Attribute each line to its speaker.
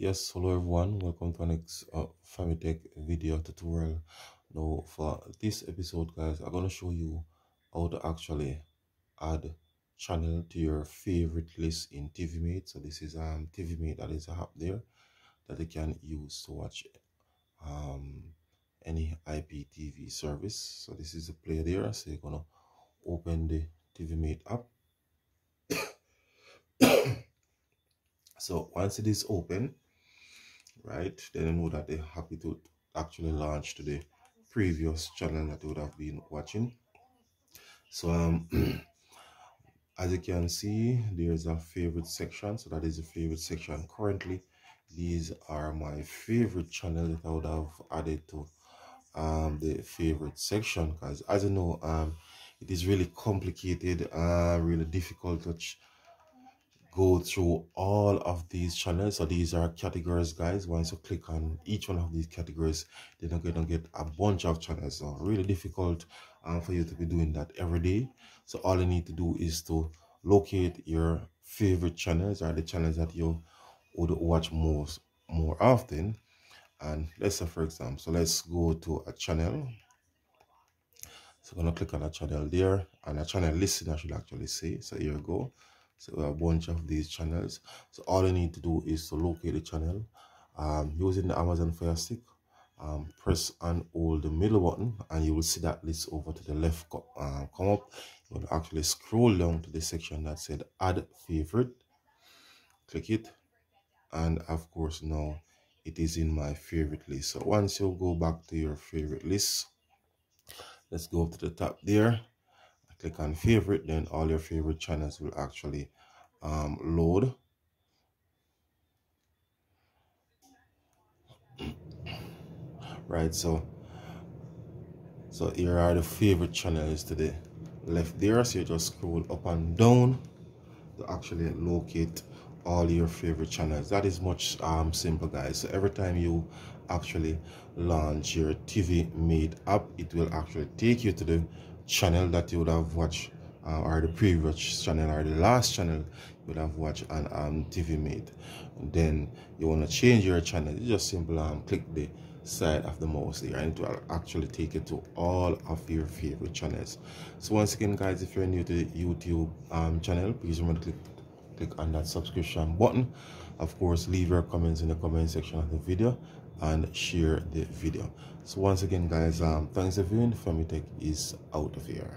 Speaker 1: yes hello everyone. Welcome to our next uh, Femitech video tutorial. Now for this episode guys i'm going to show you how to actually add channel to your favorite list in TiviMate so this is um TiviMate that is a app there that you can use to watch um any iptv service. So this is the player there. So you're gonna open the TiviMate app. So once it is open right? Then you know that they're happy to actually launch to the previous channel that they would have been watching. So um as you can see there's a favorite section. So that is the favorite section currently. These are my favorite channel that i would have added to um the favorite section. Because as you know um it is really complicated uh really difficult to go through all of these channels. So these are categories guys. Once you click on each one of these categories? Then you're going to get a bunch of channels. So really difficult um, for you to be doing that every day. So all you need to do is to locate your favorite channels or the channels that you would watch most more often. And let's say for example so let's go to a channel. So i'm to click on a channel there and a channel listing i should actually say so here we go so a bunch of these channels. So all you need to do is to locate the channel um, using the amazon fire stick um, press and hold the middle button and you will see that list over to the left co uh, come up. You will actually scroll down to the section that said add favorite. Click it. And of course now it is in my favorite list. So once you go back to your favorite list let's go up to the top there click on favorite then all your favorite channels will actually um, load. Right so so here are the favorite channels to the left there. So you just scroll up and down to actually locate all your favorite channels that is much um simple guys so every time you actually launch your TiviMate app it will actually take you to the channel that you would have watched uh, or the previous channel or the last channel you would have watched on um, TiviMate. Then you want to change your channel, you just simply um, click the side of the mouse there and it will actually take you to all of your favorite channels. So once again guys, if you're new to the YouTube um, channel, please remember to click, click on that subscription button. Of course, leave your comments in the comment section of the video and share the video. So once again guys um thanks for viewing. Femitech is out of here